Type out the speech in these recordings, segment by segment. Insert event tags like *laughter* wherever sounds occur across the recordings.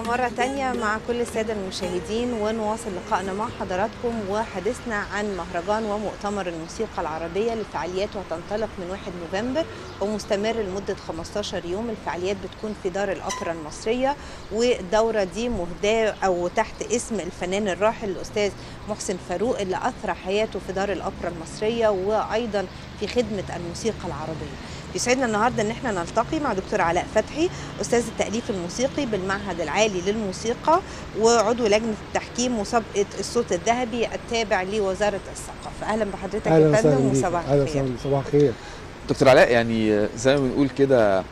مرة تانية مع كل السادة المشاهدين ونواصل لقائنا مع حضراتكم وحديثنا عن مهرجان ومؤتمر الموسيقى العربية للفعاليات وتنطلق من 1 نوفمبر ومستمر لمدة 15 يوم. الفعاليات بتكون في دار الأوبرا المصرية والدورة دي مهداة أو تحت اسم الفنان الراحل الأستاذ محسن فاروق اللي أثرى حياته في دار الأوبرا المصرية وأيضا في خدمة الموسيقى العربية. يسعدنا النهارده إن إحنا نلتقي مع دكتور علاء فتحي أستاذ التأليف الموسيقي بالمعهد العالي للموسيقى وعضو لجنة التحكيم مسابقة الصوت الذهبي التابع لوزارة الثقافة. أهلا بحضرتك يا أهلا فندم وصباح أهلا الخير. وسهلا. صباح الخير. دكتور علاء يعني زي ما بنقول كده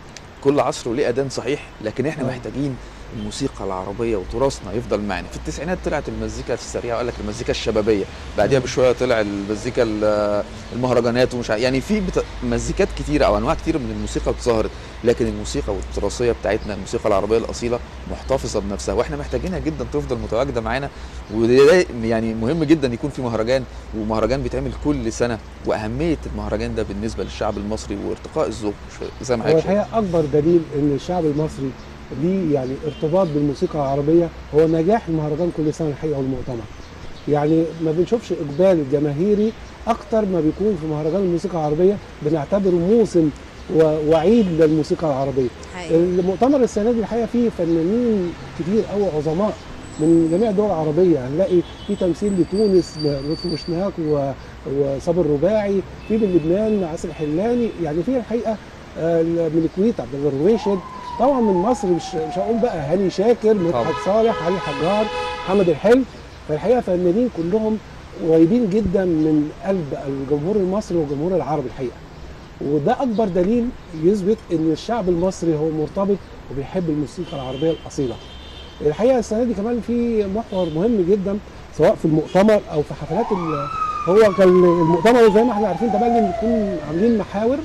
كل عصر وليه أذان صحيح لكن إحنا آه. محتاجين الموسيقى العربية وتراثنا يفضل معنا. في التسعينات طلعت المزيكا السريعة وقال لك المزيكا الشبابية. بعدها بشوية طلع المزيكا ال- المهرجانات ومش عارف- يعني في بت... مزيكات كتيرة أو أنواع كتيرة من الموسيقى ظهرت لكن الموسيقى والتراثية بتاعتنا الموسيقى العربية الأصيلة محتفظة بنفسها. وإحنا محتاجينها جدا تفضل متواجدة معانا. وده يعني مهم جدا يكون في مهرجان ومهرجان بيتعمل كل سنة. وأهمية المهرجان ده بالنسبة للشعب المصري وارتقاء الذوق. زي ما أكبر دليل إن الشعب المصري ليه يعني ارتباط بالموسيقى العربية. هو نجاح المهرجان كل سنة الحقيقة والمؤتمر. يعني ما بنشوفش إقبال جماهيري أكتر ما بيكون في مهرجان الموسيقى العربية. بنعتبره موسم وعيد للموسيقى العربية. حقيقي. المؤتمر السنة دي الحقيقة فيه فنانين كتير قوي عظماء من جميع الدول العربية. هنلاقي في تمثيل لتونس لطفي مشناك وصابر رباعي في من لبنان عاصر حلاني. يعني في الحقيقة آه، من الكويت عبد الله الرويشد طبعا من مصر مش مش هقول بقى هاني شاكر مدحت صالح علي حجار محمد الحلو فالحقيقة فنانين كلهم قريبين جدا من قلب الجمهور المصري والجمهور العربي الحقيقة. وده أكبر دليل يثبت إن الشعب المصري هو مرتبط وبيحب الموسيقى العربية الأصيلة. الحقيقة السنة دي كمان في محور مهم جدا سواء في المؤتمر أو في حفلات هو كان المؤتمر زي ما إحنا عارفين طبعا بنكون عاملين محاور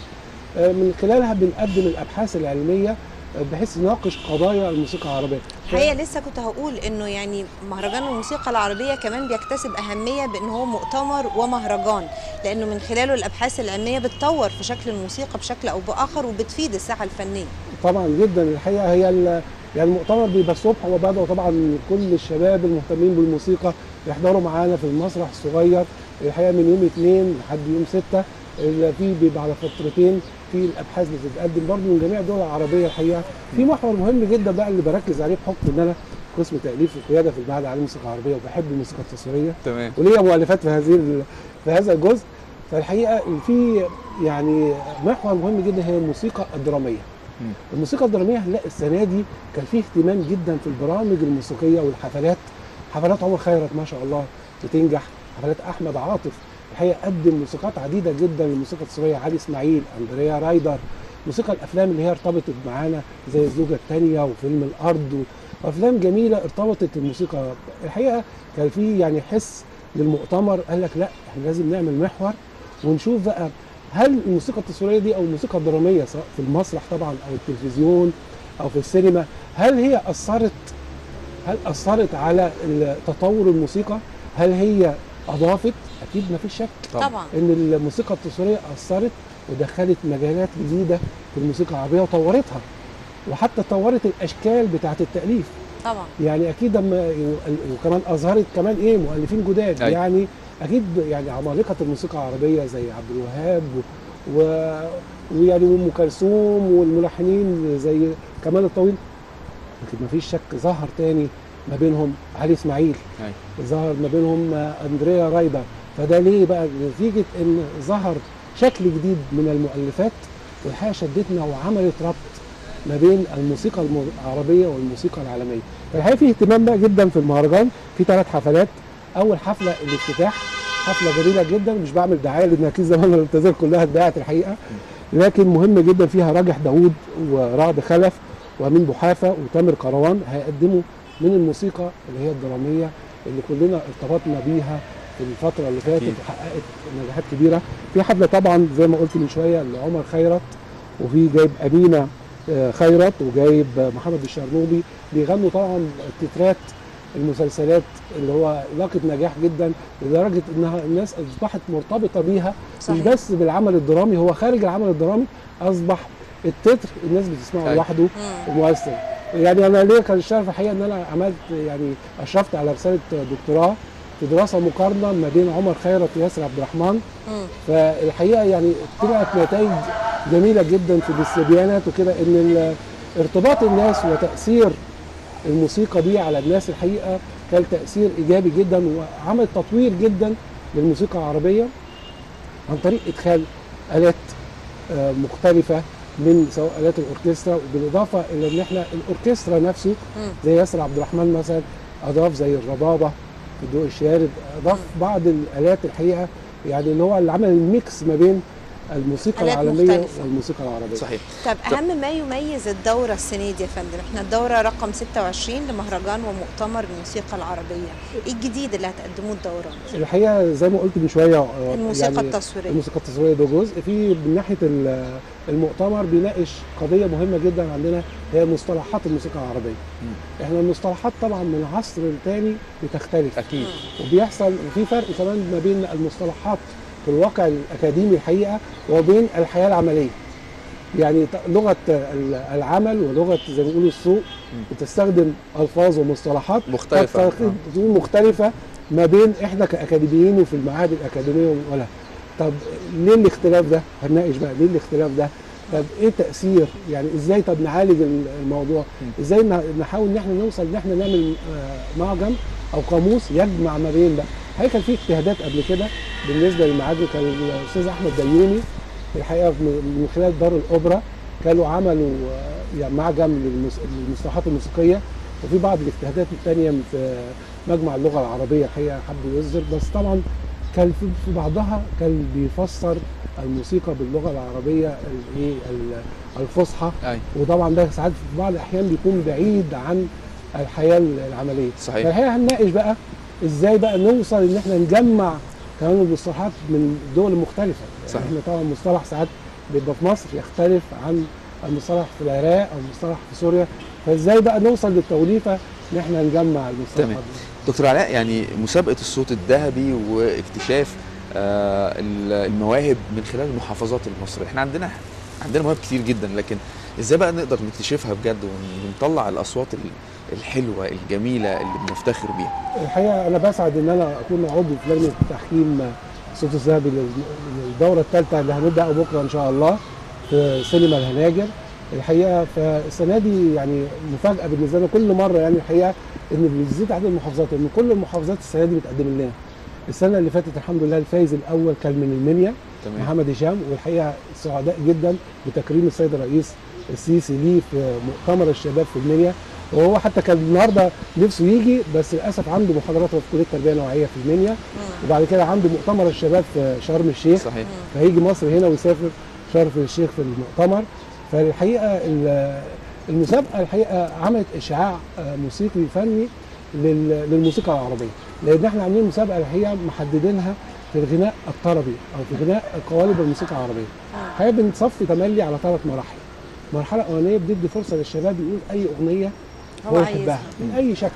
آه، من خلالها بنقدم الأبحاث العلمية بحيث نناقش قضايا الموسيقى العربية. الحقيقة لسه كنت هقول إنه يعني مهرجان الموسيقى العربية كمان بيكتسب أهمية بإن هو مؤتمر ومهرجان لأنه من خلاله الأبحاث العلمية بتطور في شكل الموسيقى بشكل أو بآخر وبتفيد الساحة الفنية. طبعا جدا. الحقيقة هي يعني المؤتمر بيبقى الصبح وبدأوا طبعا كل الشباب المهتمين بالموسيقى يحضروا معانا في المسرح الصغير. الحقيقة من يوم اثنين لحد يوم ستة اللي فيه بيبقى على فترتين في الابحاث اللي بتتقدم برضه من جميع الدول العربية الحقيقة. في محور مهم جدا بقى اللي بركز عليه بحكم إن أنا قسم تأليف وقيادة في المعهد العالمي للموسيقى العربية وبحب الموسيقى التصويرية. تمام. وليا مؤلفات في هذه في هذا الجزء. فالحقيقة في يعني محور مهم جدا هي الموسيقى الدرامية. مم. الموسيقى الدرامية هنلاقي السنة دي كان فيه اهتمام جدا في البرامج الموسيقية والحفلات. حفلات عمر خيرت ما شاء الله بتنجح حفلات أحمد عاطف الحقيقة قدم موسيقات عديدة جدا للموسيقى التصويريه علي إسماعيل أندريا رايدر موسيقى الأفلام اللي هي ارتبطت معانا زي الزوجة الثانية وفيلم الأرض وأفلام جميلة ارتبطت الموسيقى. الحقيقة كان في يعني حس للمؤتمر قال لك لا إحنا لازم نعمل محور ونشوف بقى هل الموسيقى التصويريه دي أو الموسيقى الدرامية سواء في المسرح طبعا أو التلفزيون أو في السينما هل هي اثرت هل أثرت على تطور الموسيقى؟ هل هي أضافت أكيد ما فيش شك طبعا. إن الموسيقى التصويرية أثرت ودخلت مجالات جديدة في الموسيقى العربية وطورتها. وحتى طورت الأشكال بتاعة التأليف. طبعا. يعني أكيد لما وكمان أظهرت كمان إيه مؤلفين جداد. أيوة. يعني أكيد يعني عمالقة الموسيقى العربية زي عبد الوهاب و... و... ويعني وام كلثوم والملحنين زي كمال الطويل. لكن ما فيش شك ظهر تاني ما بينهم علي إسماعيل. ظهر ما بينهم أندريا رايدر فده ليه بقى؟ نتيجة إن ظهر شكل جديد من المؤلفات والحقيقة شدتنا وعملت ربط ما بين الموسيقى الم- العربية والموسيقى العالمية. فالحقيقة في اهتمام بقى جدا في المهرجان. في ثلاث حفلات. أول حفلة الافتتاح حفلة جميلة جدا. مش بعمل دعاية لأن أكيد زمان التذاكر كلها اتباعت الحقيقة. لكن مهم جدا فيها راجح داوود ورعد خلف وأمين بوحافه وتامر كروان هيقدموا من الموسيقى اللي هي الدرامية اللي كلنا ارتبطنا بيها في الفترة اللي فاتت. وحققت نجاحات كبيرة في حفلة طبعا زي ما قلت من شوية لعمر خيرت وفي جايب امينه آه، خيرت وجايب محمد الشرنوبي بيغنوا طبعا تترات المسلسلات اللي هو لاقت نجاح جدا لدرجة إنها الناس أصبحت مرتبطة بيها مش صحيح بس بالعمل الدرامي هو خارج العمل الدرامي أصبح التتر الناس بتسمعه أيوة. لوحده. ومؤثر يعني أنا ليا كان الشرف الحقيقة إن أنا عملت يعني أشرفت على رسالة دكتوراه في دراسة مقارنة ما بين عمر خيرت وياسر عبد الرحمن. فالحقيقة يعني طلعت نتائج جميلة جدا في الاستبيانات وكده إن ارتباط الناس وتأثير الموسيقى دي على الناس الحقيقة كان تأثير إيجابي جدا وعمل تطوير جدا للموسيقى العربية عن طريق إدخال آلات آه، مختلفة من سواء آلات الأوركسترا بالاضافه إلى إن إحنا الأوركسترا نفسه. زي ياسر عبد الرحمن مثلا أضاف زي الربابة في الضوء الشارد أضاف بعض الآلات الحقيقة يعني ان هو اللي عمل ال mix ما بين الموسيقى العالمية مختلفة. والموسيقى العربية. صحيح. طب أهم ما يميز الدورة السنة دي يا فندم؟ إحنا الدورة رقم 26 لمهرجان ومؤتمر الموسيقى العربية. إيه الجديد اللي هتقدموه الدورة؟ الحقيقة زي ما قلت من شوية آه، الموسيقى يعني التصويرية. الموسيقى التصويرية ده جزء. في من ناحية ال- المؤتمر بيناقش قضية مهمة جدا عندنا هي مصطلحات الموسيقى العربية. إحنا المصطلحات طبعا من عصر لتاني بتختلف. أكيد. وبيحصل في فرق كمان ما بين المصطلحات في الواقع الأكاديمي الحقيقة وبين الحياة العملية يعني لغة ال- العمل ولغة زي ما بيقولوا السوق بتستخدم ألفاظ ومصطلحات مختلفة. قد تكون مختلفة ما بين إحنا كأكاديميين وفي المعاهد الأكاديمية ولا طب ليه الاختلاف ده؟ هنناقش بقى ليه الاختلاف ده؟ طب إيه تاثير يعني إزاي طب نعالج ال- الموضوع؟ إزاي نحاول إن إحنا نوصل إن إحنا نعمل آه، معجم أو قاموس يجمع ما بين ده الحقيقة كان في اجتهادات قبل كده بالنسبة للمعادن كان الأستاذ أحمد ديومي الحقيقة من خلال دار الأوبرا كانوا عملوا آه، يعني معجم للمصطلحات الموسيقية. وفي بعض الاجتهادات الثانية في مجمع اللغة العربية الحقيقة حب يصدر بس طبعا كان في بعضها كان بيفسر الموسيقى باللغة العربية الايه ال- الفصحى. وطبعا ده ساعات في بعض الأحيان بيكون بعيد عن الحياة العملية. صحيح. فالحقيقة هنناقش بقى إزاي بقى نوصل ان إحنا نجمع كمان المصطلحات من دول مختلفة صحيح. إحنا طبعا مصطلح ساعات بيبقى في مصر يختلف عن المصطلح في العراق أو المصطلح في سوريا فازاي بقى نوصل للتوليفة إن إحنا نجمع المصطلحات تمام. دكتور علاء يعني مسابقة الصوت الذهبي واكتشاف آه، ال- المواهب من خلال المحافظات المصرية إحنا عندنا عندنا مواهب كتير جدا لكن إزاي بقى نقدر نكتشفها بجد ونطلع الاصوات ال- الحلوة الجميلة اللي بنفتخر بيها؟ الحقيقة أنا بسعد إن أنا أكون عضو في لجنة تحكيم صوت الذهبي لل- للدورة الثالثة اللي هنبدأ بكرة إن شاء الله في سينما الهناجر. الحقيقة فالسنة دي يعني مفاجأة بالنسبة لنا كل مرة يعني الحقيقة إن بيزيد عدد المحافظات إن كل المحافظات السنة دي بتقدم لنا. السنة اللي فاتت الحمد لله الفايز الأول كان من المنيا تمام. محمد هشام. والحقيقة سعداء جدا بتكريم السيد الرئيس السيسي ليه في مؤتمر الشباب في المنيا. وهو حتى كان النهارده نفسه يجي بس للأسف عنده محاضرات في كلية التربية النوعية في المنيا. وبعد كده عنده مؤتمر الشباب في شرم الشيخ. صحيح. فهيجي مصر هنا ويسافر شرم الشيخ في المؤتمر. فالحقيقة ال- المسابقة الحقيقة عملت إشعاع آه، موسيقي فني لل- للموسيقى العربية. لأن إحنا عاملين مسابقة الحقيقة محددينها في الغناء الطربي أو في غناء قوالب الموسيقى العربية. الحقيقة بنصفي تملي على ثلاث مراحل. المرحله الاولانيه بتدي فرصة للشباب يقول أي أغنية هو. يحبها من أي شكل.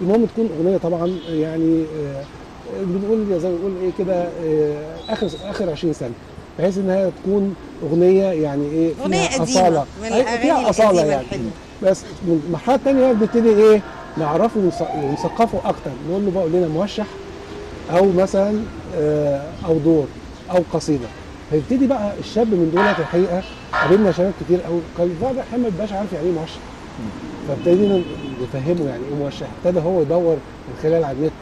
المهم تكون أغنية طبعا يعني آه، بنقول زي ما بنقول إيه كده آه، اخر آخر 20 سنة بحيث إن هي تكون أغنية يعني إيه فيها أغنية أصالة. أيوة، فيها أصالة القديمه يعني. الحلوه بس المرحله الثانية بنبتدي إيه نعرفه ونث- ونثقفه أكتر. نقول له بقى لنا موشح أو مثلا آه، أو دور أو قصيدة. فيبتدي بقى الشاب من دولت الحقيقة قابلنا شباب كتير قوي كان بعض الاحيان ما بيبقاش عارف يعني إيه موشح؟ فابتدينا نفهمه يعني إيه موشح. ابتدى هو يدور من خلال على النت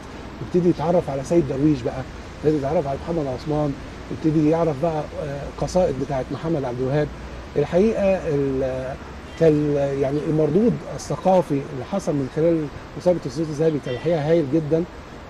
يبتدي يتعرف على سيد درويش بقى ابتدي يتعرف على محمد عثمان يبتدي يعرف بقى آه، قصائد بتاعت محمد عبد الوهاب. الحقيقة ال- كان يعني المردود الثقافي اللي حصل من خلال مسابقة الصوت الذهبي كان الحقيقة هايل جدا.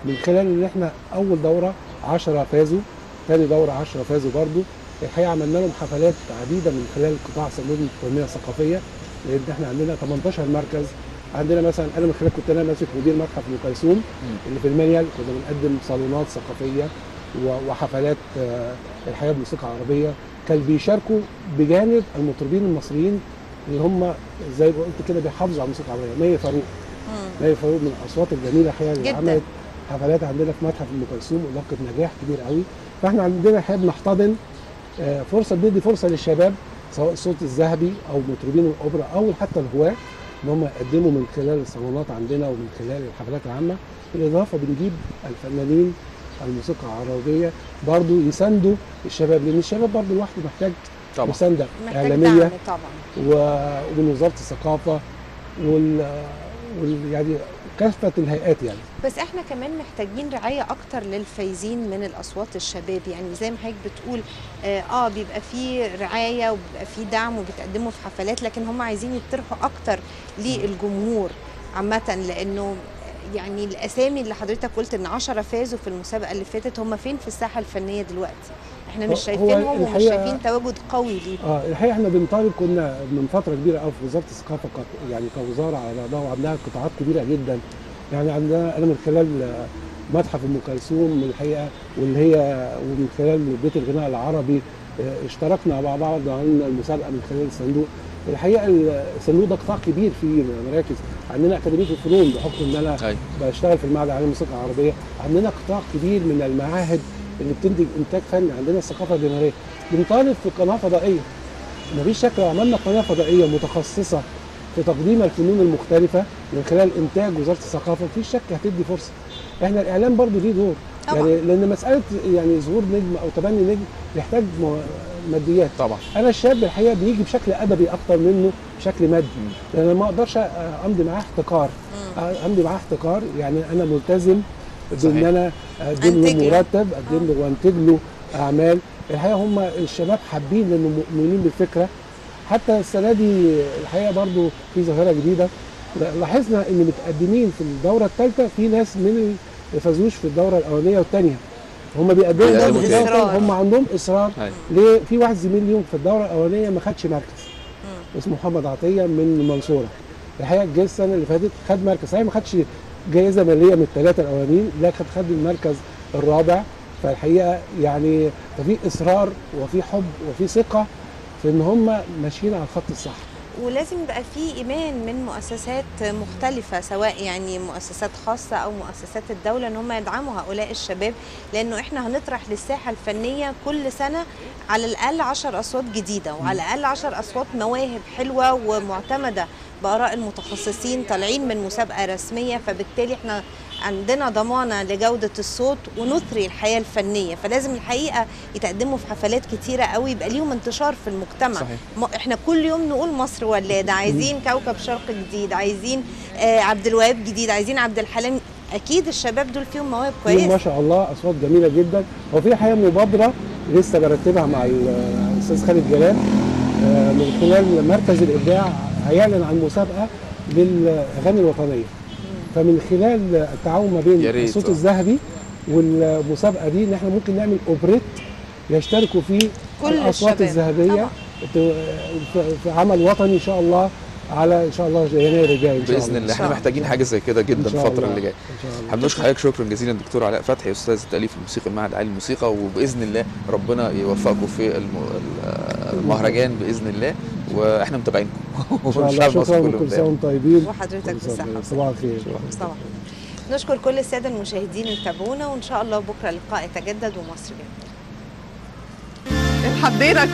من خلال إن إحنا أول دورة 10 فازوا. ثاني دورة 10 فازوا برضو. الحقيقة عملنا لهم حفلات عديدة من خلال قطاع صندوق التنمية الثقافية لأن إحنا عندنا 18 مركز. عندنا مثلا أنا من خلال كنت أنا ماسك مدير متحف ام كلثوم اللي في المنيل كنا بنقدم صالونات ثقافية وحفلات آه، الحقيقة بموسيقى عربية. كان بيشاركوا بجانب المطربين المصريين اللي هم زي ما قلت كده بيحافظوا على الموسيقى العربية. مي فاروق. مي فاروق من الأصوات الجميلة الحقيقة اللي. عملت حفلات عندنا في متحف أم كلثوم ولقت نجاح كبير قوي. فإحنا عندنا الحقيقة بنحتضن آه، فرصة بندي فرصة للشباب سواء الصوت الذهبي أو مطربين الأوبرا أو حتى الهواة إن هم يقدموا من خلال الصالونات عندنا ومن خلال الحفلات العامة. بالإضافة بنجيب الفنانين الموسيقى العربية برضو يساندوا الشباب لأن الشباب برضو لوحده محتاج طبعا. مساندة محتاج إعلامية طبعا. ومن وزارة الثقافة وال, وال يعني كافة الهيئات يعني. بس إحنا كمان محتاجين رعاية أكتر للفايزين من الأصوات الشباب. يعني زي ما حضرتك بتقول آه, آه بيبقى في رعاية وبيبقى في دعم وبيتقدموا في حفلات لكن هم عايزين يطرحوا أكتر للجمهور عامة لأنه يعني الأسامي اللي حضرتك قلت إن 10 فازوا في المسابقة اللي فاتت هم فين في الساحة الفنية دلوقتي؟ إحنا مش هو شايفينهم ومش شايفين تواجد قوي ليهم آه الحقيقة إحنا بنطالب كنا من فترة كبيرة قوي في وزارة الثقافة يعني كوزارة على بعضها وعندها قطاعات كبيرة جدا. يعني عندنا أنا من خلال آه، متحف أم كلثوم الحقيقة واللي هي ومن خلال بيت الغناء العربي آه، اشتركنا مع بعض عملنا المسابقة من خلال الصندوق الحقيقة الصندوق ده قطاع كبير في مراكز. عندنا أكاديمية الفنون بحكم إن أنا. بشتغل في المعهد العالمي للموسيقى العربية. عندنا قطاع كبير من المعاهد اللي بتنتج إنتاج فني عندنا الثقافة الجماهيريه بنطالب في قناة فضائية. مفيش شك لو عملنا قناة فضائية متخصصة في تقديم الفنون المختلفة من خلال إنتاج وزارة الثقافة مفيش شك هتدي فرصة. إحنا الإعلام برضو ليه دور. طبعا. يعني لأن مسألة يعني ظهور نجم أو تبني نجم يحتاج ماديات. طبعا. أنا الشاب الحقيقة بيجي بشكل أدبي أكتر منه بشكل مادي. لأن ما أقدرش أمضي معاه احتكار. أمضي معاه احتكار. يعني أنا ملتزم بأن. أنا أقدم له. مرتب أقدم له وأنتج له أعمال. الحقيقة هم الشباب حابين لأنه مؤمنين بالفكرة. حتى السنة دي الحقيقة برضو في ظاهرة جديدة. لاحظنا إن متقدمين في الدورة الثالثه في ناس من اللي ما فازوش في الدورة الأولانية والثانيه هم بيقدموا بيقدموا برضه هم عندهم إصرار. ليه؟ في واحد زميل ليهم في الدورة الأولانية ما خدش مركز. اسمه محمد عطية من المنصوره الحقيقة جه السنة اللي فاتت خد مركز. صحيح ما خدش جائزة مالية من الثلاثة الأولانيين لكن خد المركز الرابع. فالحقيقة يعني ففي إصرار وفي حب وفي ثقة في إن هم ماشيين على الخط الصح. ولازم يبقى في إيمان من مؤسسات مختلفة سواء يعني مؤسسات خاصة أو مؤسسات الدولة إن هم يدعموا هؤلاء الشباب لأنه إحنا هنطرح للساحة الفنية كل سنة على الأقل 10 أصوات جديدة وعلى الأقل 10 أصوات مواهب حلوة ومعتمدة. بآراء المتخصصين طالعين من مسابقة رسمية فبالتالي إحنا عندنا ضمانة لجودة الصوت ونثري الحياة الفنية فلازم الحقيقة يتقدموا في حفلات كتيرة قوي يبقى ليهم انتشار في المجتمع. صحيح. إحنا كل يوم نقول مصر ولاده عايزين كوكب شرق جديد عايزين آه عبد الوهاب جديد عايزين عبد الحليم. أكيد الشباب دول فيهم مواهب فيهم ما كويسه شاء الله أصوات جميلة جدا. وفي الحقيقة مبادرة لسه برتبها مع الأستاذ خالد جلال آه، من خلال مركز الإبداع هيعلن عن مسابقة للأغاني الوطنية. فمن خلال التعاون ما بين يا ريت، الصوت. الذهبي والمسابقة دي ان إحنا ممكن نعمل أوبريت يشتركوا فيه كل الأصوات الشباب. الذهبية. في- عمل وطني إن شاء الله على إن شاء الله يناير الجاي إن شاء بإذن الله إحنا الله. محتاجين حاجة زي كده جدا الفترة الله. اللي جاية إن شاء الله إحنا بنشكر حضرتك شكرا جزيلا دكتور علاء فتحي أستاذ التاليف الموسيقي المعهد العالي للموسيقى وبإذن الله ربنا يوفقكم في الم- المهرجان بإذن الله وإحنا متابعينكم. إن *laughs* شاء الله. شكرا وكل سنة. وأنتم طيبين. وحضرتك بالصحه صباح الخير. صباح نشكر كل السادة المشاهدين اللي تابعونا وإن شاء الله بكرة اللقاء يتجدد ومصر جدا حبينا